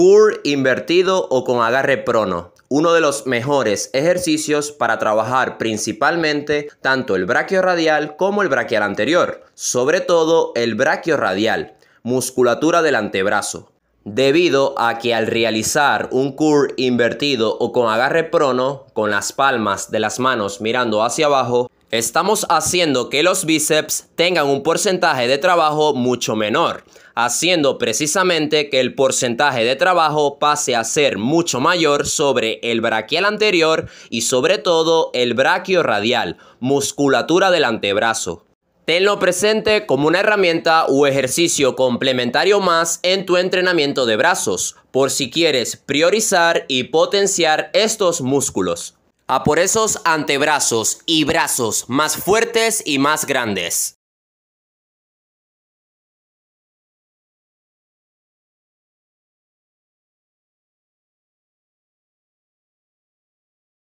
Curl invertido o con agarre prono. Uno de los mejores ejercicios para trabajar principalmente tanto el radial como el braquial anterior, sobre todo el radial, musculatura del antebrazo. Debido a que al realizar un curl invertido o con agarre prono, con las palmas de las manos mirando hacia abajo, estamos haciendo que los bíceps tengan un porcentaje de trabajo mucho menor haciendo precisamente que el porcentaje de trabajo pase a ser mucho mayor sobre el braquial anterior y sobre todo el braquio radial, musculatura del antebrazo. Tenlo presente como una herramienta o ejercicio complementario más en tu entrenamiento de brazos, por si quieres priorizar y potenciar estos músculos. A por esos antebrazos y brazos más fuertes y más grandes.